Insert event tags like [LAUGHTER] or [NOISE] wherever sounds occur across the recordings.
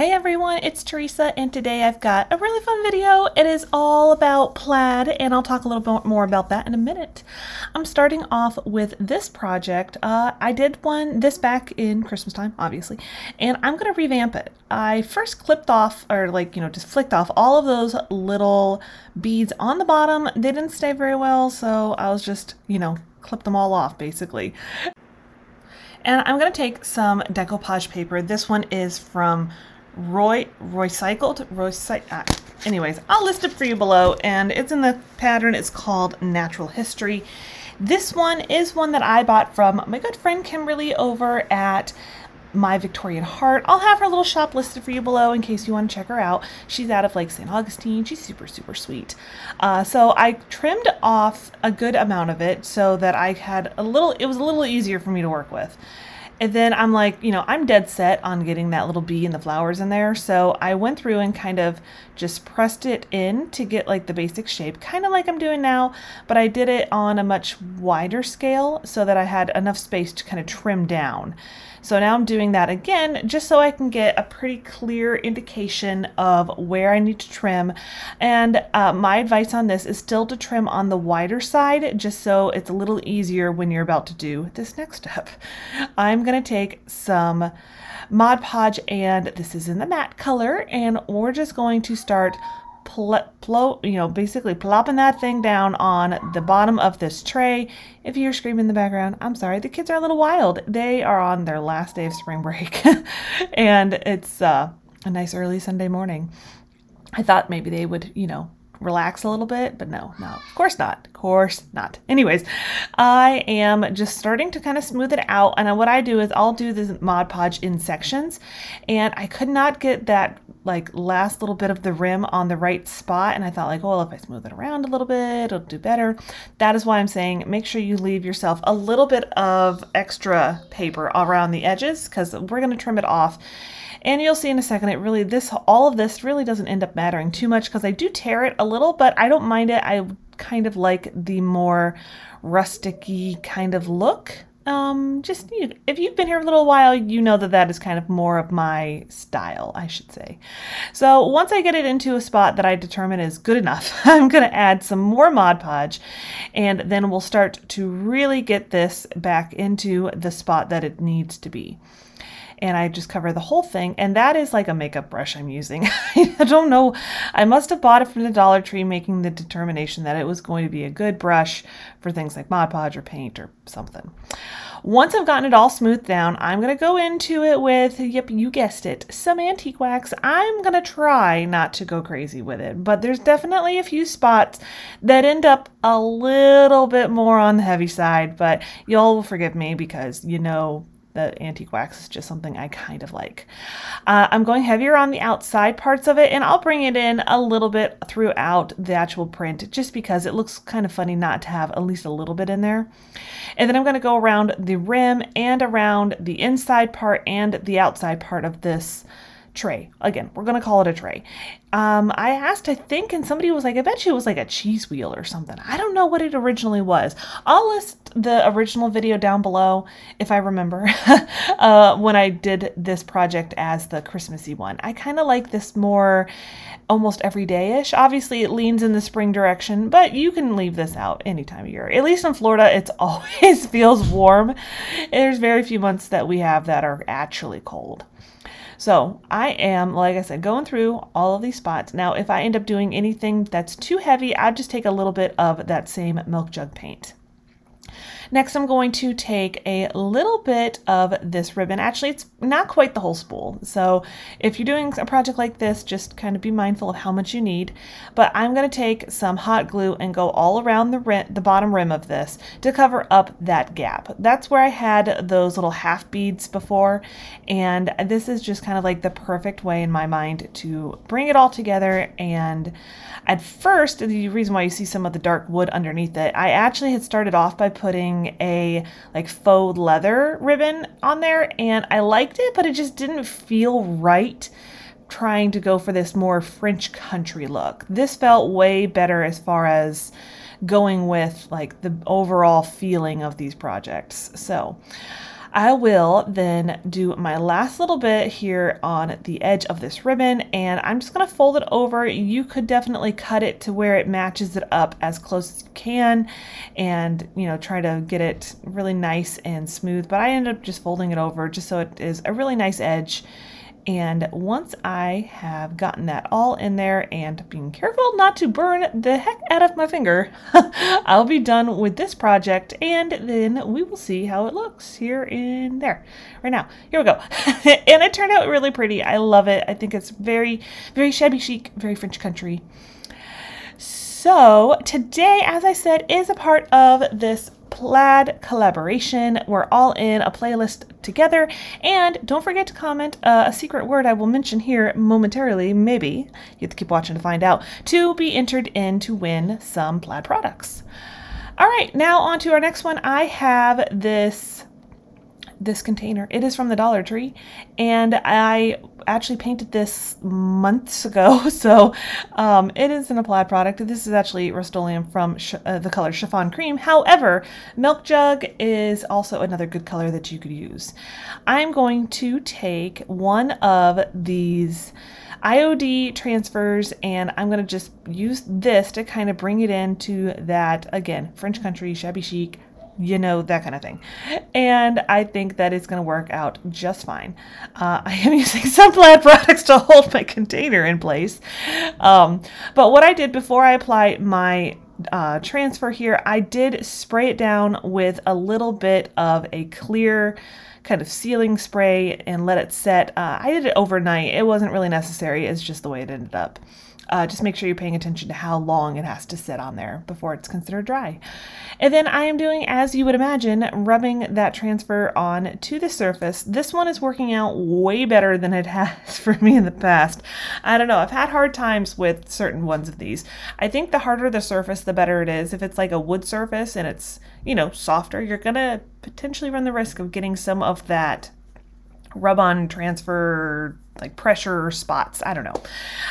Hey everyone, it's Theresa and today I've got a really fun video. It is all about plaid and I'll talk a little bit more about that in a minute. I'm starting off with this project. Uh, I did one this back in Christmas time, obviously, and I'm going to revamp it. I first clipped off or like, you know, just flicked off all of those little beads on the bottom. They didn't stay very well, so I was just, you know, clip them all off basically. And I'm going to take some decoupage paper. This one is from Roy Roycycled Roy ah, anyways I'll list it for you below and it's in the pattern it's called natural history this one is one that I bought from my good friend Kimberly over at my Victorian Heart. I'll have her little shop listed for you below in case you want to check her out. She's out of like St. Augustine. She's super, super sweet. Uh, so I trimmed off a good amount of it so that I had a little, it was a little easier for me to work with. And then I'm like, you know, I'm dead set on getting that little bee and the flowers in there. So I went through and kind of just pressed it in to get like the basic shape, kind of like I'm doing now, but I did it on a much wider scale so that I had enough space to kind of trim down. So now I'm doing that again just so I can get a pretty clear indication of where I need to trim. And uh, my advice on this is still to trim on the wider side just so it's a little easier when you're about to do this next step. [LAUGHS] I'm going to take some Mod Podge and this is in the matte color and we're just going to start pl- you know, basically plopping that thing down on the bottom of this tray. If you hear screaming in the background, I'm sorry. The kids are a little wild. They are on their last day of spring break, [LAUGHS] and it's uh, a nice early Sunday morning. I thought maybe they would, you know, relax a little bit, but no, no, of course not. Of course not. Anyways, I am just starting to kind of smooth it out. And what I do is I'll do this Mod Podge in sections. And I could not get that like last little bit of the rim on the right spot. And I thought like, well, if I smooth it around a little bit, it'll do better. That is why I'm saying make sure you leave yourself a little bit of extra paper around the edges because we're going to trim it off and you'll see in a second, it really, this, all of this really doesn't end up mattering too much because I do tear it a little, but I don't mind it. I kind of like the more rusticy kind of look. Um, just, you, if you've been here a little while, you know that that is kind of more of my style, I should say. So once I get it into a spot that I determine is good enough, [LAUGHS] I'm going to add some more Mod Podge and then we'll start to really get this back into the spot that it needs to be and I just cover the whole thing. And that is like a makeup brush I'm using. [LAUGHS] I don't know. I must have bought it from the Dollar Tree making the determination that it was going to be a good brush for things like Mod Podge or paint or something. Once I've gotten it all smoothed down, I'm going to go into it with, yep, you guessed it, some antique wax. I'm going to try not to go crazy with it, but there's definitely a few spots that end up a little bit more on the heavy side, but y'all forgive me because you know the antique wax is just something I kind of like. Uh, I'm going heavier on the outside parts of it and I'll bring it in a little bit throughout the actual print just because it looks kind of funny not to have at least a little bit in there. And then I'm going to go around the rim and around the inside part and the outside part of this tray. Again, we're going to call it a tray. Um, I asked, I think, and somebody was like, I bet you it was like a cheese wheel or something. I don't know what it originally was. I'll list the original video down below if I remember [LAUGHS] uh, when I did this project as the Christmassy one. I kind of like this more almost everyday-ish. Obviously, it leans in the spring direction, but you can leave this out any time of year. At least in Florida, it's [LAUGHS] always feels warm. There's very few months that we have that are actually cold. So I am, like I said, going through all of these spots. Now, if I end up doing anything that's too heavy, I'll just take a little bit of that same milk jug paint. Next, I'm going to take a little bit of this ribbon. Actually, it's not quite the whole spool. So if you're doing a project like this, just kind of be mindful of how much you need. But I'm going to take some hot glue and go all around the, rim, the bottom rim of this to cover up that gap. That's where I had those little half beads before. And this is just kind of like the perfect way in my mind to bring it all together. And at first, the reason why you see some of the dark wood underneath it, I actually had started off by putting a like faux leather ribbon on there and I liked it, but it just didn't feel right trying to go for this more French country look. This felt way better as far as going with like the overall feeling of these projects. So I will then do my last little bit here on the edge of this ribbon and I'm just going to fold it over. You could definitely cut it to where it matches it up as close as you can and you know try to get it really nice and smooth but I ended up just folding it over just so it is a really nice edge and once I have gotten that all in there and being careful not to burn the heck out of my finger, [LAUGHS] I'll be done with this project and then we will see how it looks here in there. Right now, here we go. [LAUGHS] and it turned out really pretty. I love it. I think it's very, very shabby chic, very French country. So today, as I said, is a part of this plaid collaboration. We're all in a playlist together. And don't forget to comment uh, a secret word I will mention here momentarily, maybe. You have to keep watching to find out, to be entered in to win some plaid products. All right, now on to our next one. I have this this container. It is from the Dollar Tree, and I actually painted this months [LAUGHS] ago, so um, it is an applied product. This is actually Rust-Oleum from uh, the color Chiffon Cream. However, Milk Jug is also another good color that you could use. I'm going to take one of these IOD transfers and I'm going to just use this to kind of bring it into that, again, French country, shabby chic, you know, that kind of thing. And I think that it's going to work out just fine. Uh, [LAUGHS] I am using some plaid products to hold my container in place. Um, but what I did before I apply my uh, transfer here, I did spray it down with a little bit of a clear kind of sealing spray and let it set. Uh, I did it overnight. It wasn't really necessary. It's just the way it ended up. Uh, just make sure you're paying attention to how long it has to sit on there before it's considered dry. And then I am doing, as you would imagine, rubbing that transfer on to the surface. This one is working out way better than it [LAUGHS] has for me in the past. I don't know, I've had hard times with certain ones of these. I think the harder the surface, the better it is. If it's like a wood surface and it's, you know, softer, you're gonna potentially run the risk of getting some of that rub on transfer like pressure spots. I don't know.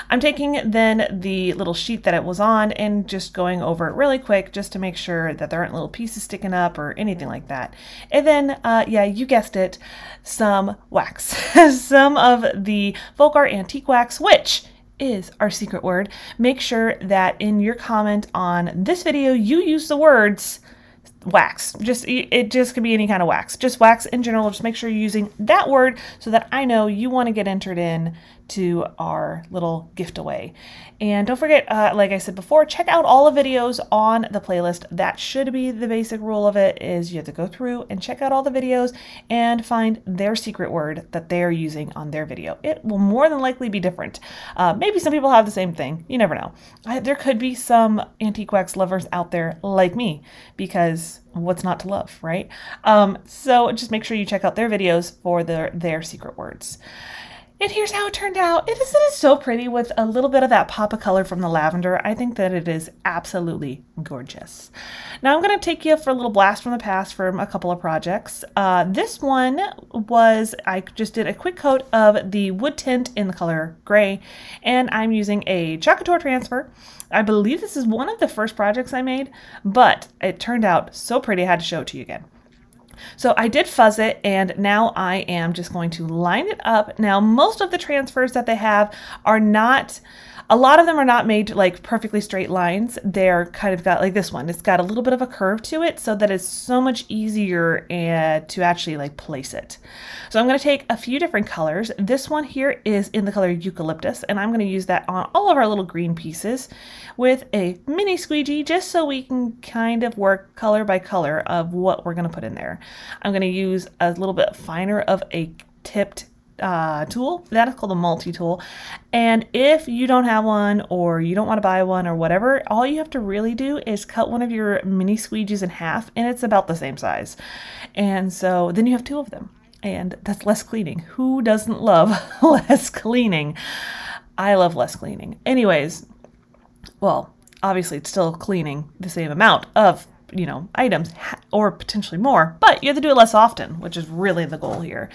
I'm taking then the little sheet that it was on and just going over it really quick just to make sure that there aren't little pieces sticking up or anything like that. And then, uh, yeah, you guessed it, some wax. [LAUGHS] some of the Folk Art Antique Wax, which is our secret word. Make sure that in your comment on this video, you use the words wax. Just it just could be any kind of wax. Just wax in general. Just make sure you're using that word so that I know you want to get entered in to our little gift away. And don't forget, uh, like I said before, check out all the videos on the playlist. That should be the basic rule of it is you have to go through and check out all the videos and find their secret word that they're using on their video. It will more than likely be different. Uh, maybe some people have the same thing. You never know. I, there could be some antique wax lovers out there like me because what's not to love, right? Um, so just make sure you check out their videos for their, their secret words. And here's how it turned out. It is, it is so pretty with a little bit of that pop of color from the lavender. I think that it is absolutely gorgeous. Now I'm going to take you for a little blast from the past from a couple of projects. Uh, this one was, I just did a quick coat of the wood tint in the color gray, and I'm using a Chalk Couture transfer. I believe this is one of the first projects I made, but it turned out so pretty I had to show it to you again. So I did fuzz it and now I am just going to line it up. Now most of the transfers that they have are not a lot of them are not made like perfectly straight lines. They're kind of got like this one. It's got a little bit of a curve to it so that it's so much easier uh, to actually like place it. So I'm going to take a few different colors. This one here is in the color eucalyptus and I'm going to use that on all of our little green pieces with a mini squeegee just so we can kind of work color by color of what we're going to put in there. I'm going to use a little bit finer of a tipped uh, tool. That is called a multi-tool. And if you don't have one or you don't want to buy one or whatever, all you have to really do is cut one of your mini squeegees in half and it's about the same size. And so then you have two of them and that's less cleaning. Who doesn't love [LAUGHS] less cleaning? I love less cleaning. Anyways, well, obviously it's still cleaning the same amount of you know, items or potentially more, but you have to do it less often, which is really the goal here.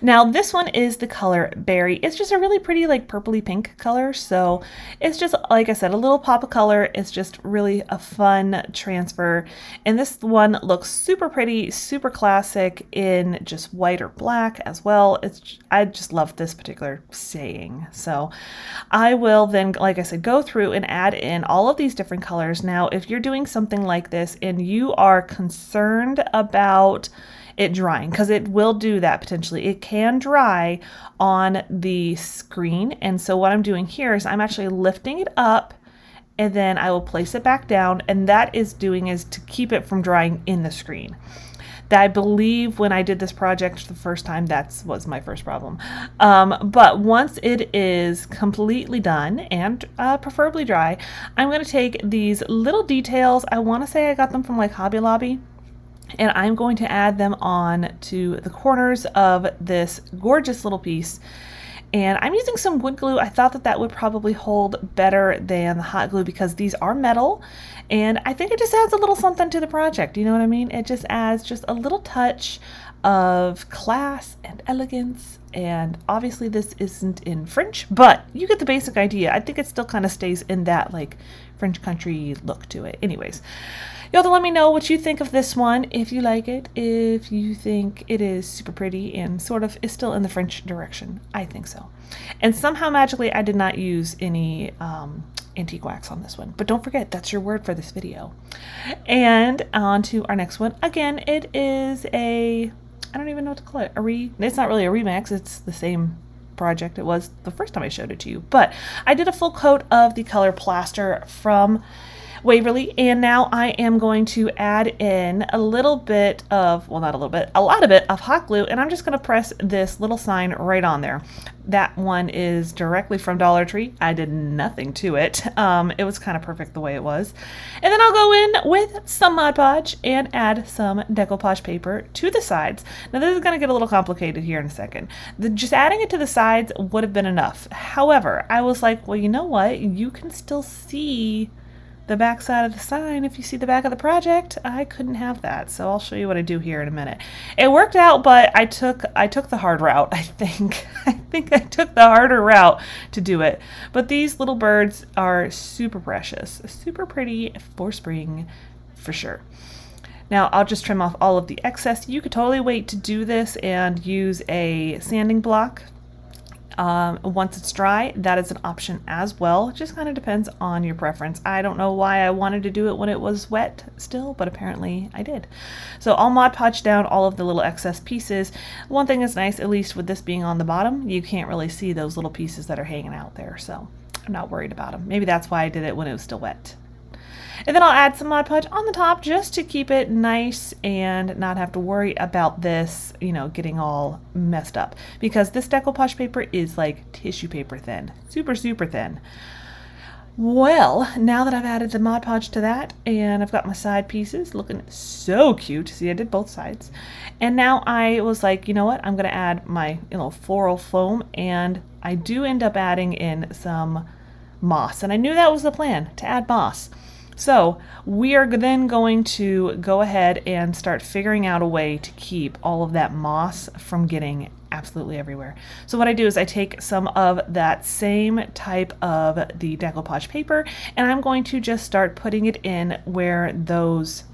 Now, this one is the color Berry. It's just a really pretty, like, purpley pink color. So it's just, like I said, a little pop of color. It's just really a fun transfer. And this one looks super pretty, super classic in just white or black as well. It's, I just love this particular saying. So I will then, like I said, go through and add in all of these different colors. Now, if you're doing something like this and you are concerned about it drying because it will do that potentially. It can dry on the screen. And so what I'm doing here is I'm actually lifting it up and then I will place it back down. And that is doing is to keep it from drying in the screen. That I believe when I did this project the first time, that was my first problem. Um, but once it is completely done and uh, preferably dry, I'm going to take these little details. I want to say I got them from like Hobby Lobby and I'm going to add them on to the corners of this gorgeous little piece. And I'm using some wood glue. I thought that that would probably hold better than the hot glue because these are metal. And I think it just adds a little something to the project. You know what I mean? It just adds just a little touch of class and elegance. And obviously this isn't in French, but you get the basic idea. I think it still kind of stays in that like French country look to it. Anyways, you have to let me know what you think of this one, if you like it, if you think it is super pretty and sort of is still in the French direction. I think so. And somehow magically I did not use any um, antique wax on this one. But don't forget, that's your word for this video. And on to our next one. Again, it is a, I don't even know what to call it, a re, it's not really a remix, it's the same project it was the first time I showed it to you. But I did a full coat of the color plaster from Waverly. And now I am going to add in a little bit of, well, not a little bit, a lot of it of hot glue. And I'm just going to press this little sign right on there. That one is directly from Dollar Tree. I did nothing to it. Um, it was kind of perfect the way it was. And then I'll go in with some Mod Podge and add some decoupage paper to the sides. Now this is going to get a little complicated here in a second. The, just adding it to the sides would have been enough. However, I was like, well, you know what? You can still see the back side of the sign, if you see the back of the project, I couldn't have that. So I'll show you what I do here in a minute. It worked out, but I took I took the hard route, [LAUGHS] I think. I think I took the harder route to do it. But these little birds are super precious, super pretty for spring for sure. Now I'll just trim off all of the excess. You could totally wait to do this and use a sanding block um, once it's dry, that is an option as well. Just kind of depends on your preference. I don't know why I wanted to do it when it was wet still, but apparently I did. So I'll Mod Podge down all of the little excess pieces. One thing is nice, at least with this being on the bottom, you can't really see those little pieces that are hanging out there. So I'm not worried about them. Maybe that's why I did it when it was still wet. And then I'll add some Mod Podge on the top just to keep it nice and not have to worry about this, you know, getting all messed up. Because this decoupage paper is like tissue paper thin. Super, super thin. Well, now that I've added the Mod Podge to that and I've got my side pieces looking so cute. See, I did both sides. And now I was like, you know what? I'm going to add my you know, floral foam and I do end up adding in some moss. And I knew that was the plan, to add moss. So we are then going to go ahead and start figuring out a way to keep all of that moss from getting absolutely everywhere. So what I do is I take some of that same type of the decoupage paper and I'm going to just start putting it in where those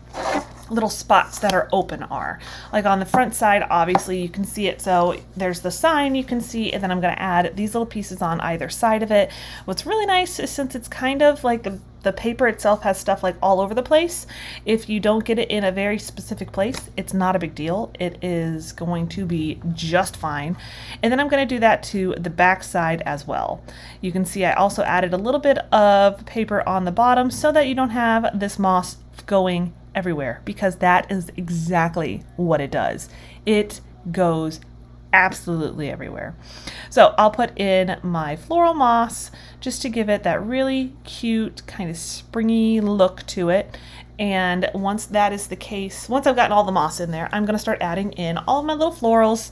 little spots that are open are. Like on the front side, obviously you can see it. So there's the sign you can see, and then I'm gonna add these little pieces on either side of it. What's really nice is since it's kind of like the, the paper itself has stuff like all over the place. If you don't get it in a very specific place, it's not a big deal. It is going to be just fine. And then I'm gonna do that to the back side as well. You can see I also added a little bit of paper on the bottom so that you don't have this moss going everywhere because that is exactly what it does. It goes absolutely everywhere. So I'll put in my floral moss just to give it that really cute kind of springy look to it. And once that is the case, once I've gotten all the moss in there, I'm going to start adding in all my little florals.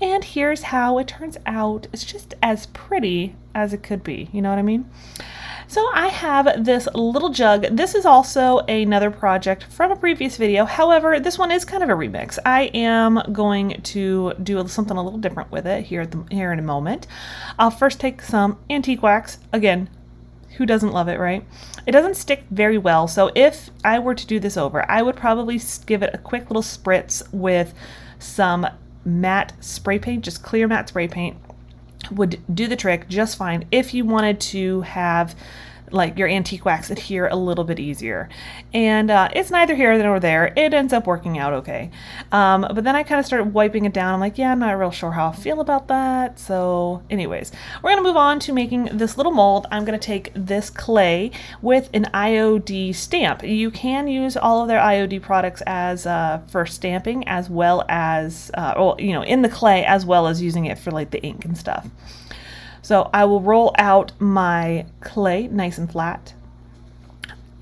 And here's how it turns out. It's just as pretty as it could be. You know what I mean? So I have this little jug. This is also another project from a previous video. However, this one is kind of a remix. I am going to do something a little different with it here, the, here in a moment. I'll first take some antique wax. Again, who doesn't love it, right? It doesn't stick very well, so if I were to do this over, I would probably give it a quick little spritz with some matte spray paint, just clear matte spray paint would do the trick just fine if you wanted to have like your antique wax adhere a little bit easier. And uh, it's neither here nor there. It ends up working out okay. Um, but then I kind of started wiping it down. I'm like, yeah, I'm not real sure how I feel about that. So anyways, we're going to move on to making this little mold. I'm going to take this clay with an IOD stamp. You can use all of their IOD products as uh, for stamping as well as, uh, well, you know, in the clay as well as using it for like the ink and stuff. So I will roll out my clay nice and flat.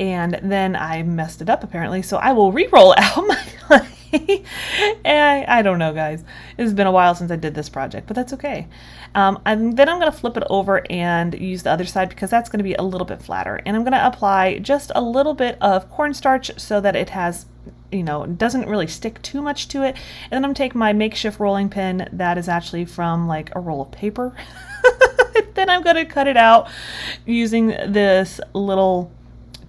And then I messed it up apparently, so I will re-roll [LAUGHS] out my clay. I, I, don't know, guys. It's been a while since I did this project, but that's okay. Um, and then I'm going to flip it over and use the other side because that's going to be a little bit flatter. And I'm going to apply just a little bit of cornstarch so that it has you know, doesn't really stick too much to it. And then I'm take my makeshift rolling pin that is actually from like a roll of paper. [LAUGHS] [LAUGHS] then I'm going to cut it out using this little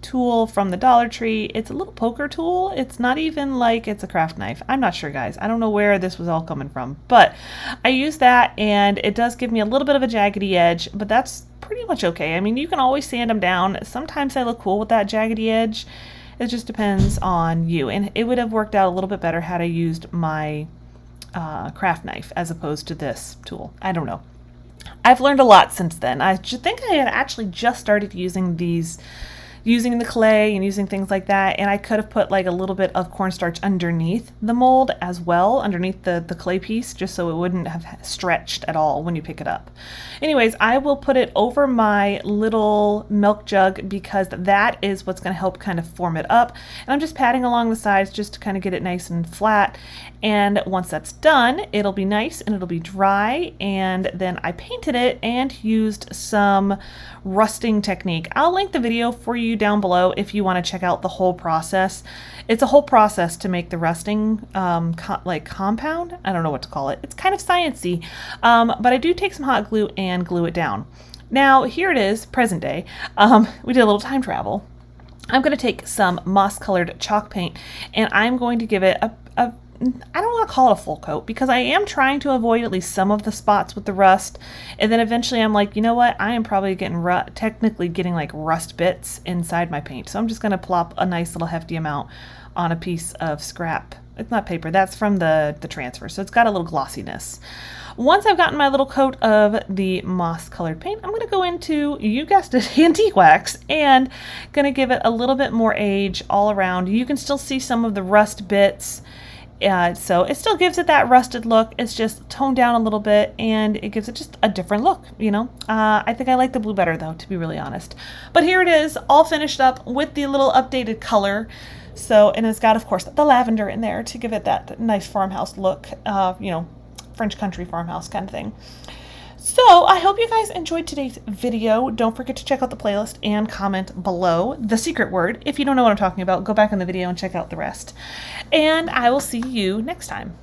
tool from the Dollar Tree. It's a little poker tool. It's not even like it's a craft knife. I'm not sure, guys. I don't know where this was all coming from, but I use that and it does give me a little bit of a jaggedy edge, but that's pretty much okay. I mean, you can always sand them down. Sometimes they look cool with that jaggedy edge. It just depends on you. And it would have worked out a little bit better had I used my uh, craft knife as opposed to this tool. I don't know. I've learned a lot since then. I think I had actually just started using these using the clay and using things like that. And I could have put like a little bit of cornstarch underneath the mold as well, underneath the, the clay piece, just so it wouldn't have stretched at all when you pick it up. Anyways, I will put it over my little milk jug because that is what's going to help kind of form it up. And I'm just patting along the sides just to kind of get it nice and flat. And once that's done, it'll be nice and it'll be dry. And then I painted it and used some rusting technique. I'll link the video for you down below if you want to check out the whole process. It's a whole process to make the rusting um, co like compound. I don't know what to call it. It's kind of sciencey, um, but I do take some hot glue and glue it down. Now here it is, present day. Um, we did a little time travel. I'm going to take some moss colored chalk paint and I'm going to give it a, a I don't want to call it a full coat because I am trying to avoid at least some of the spots with the rust. And then eventually I'm like, you know what? I am probably getting ru- technically getting like rust bits inside my paint. So I'm just going to plop a nice little hefty amount on a piece of scrap. It's not paper. That's from the, the transfer. So it's got a little glossiness. Once I've gotten my little coat of the moss colored paint, I'm going to go into, you guessed it, [LAUGHS] antique wax and going to give it a little bit more age all around. You can still see some of the rust bits uh, so it still gives it that rusted look. It's just toned down a little bit and it gives it just a different look, you know. Uh, I think I like the blue better though, to be really honest. But here it is, all finished up with the little updated color. So, and it's got, of course, the lavender in there to give it that nice farmhouse look, uh, you know, French country farmhouse kind of thing. So I hope you guys enjoyed today's video. Don't forget to check out the playlist and comment below the secret word. If you don't know what I'm talking about, go back in the video and check out the rest. And I will see you next time.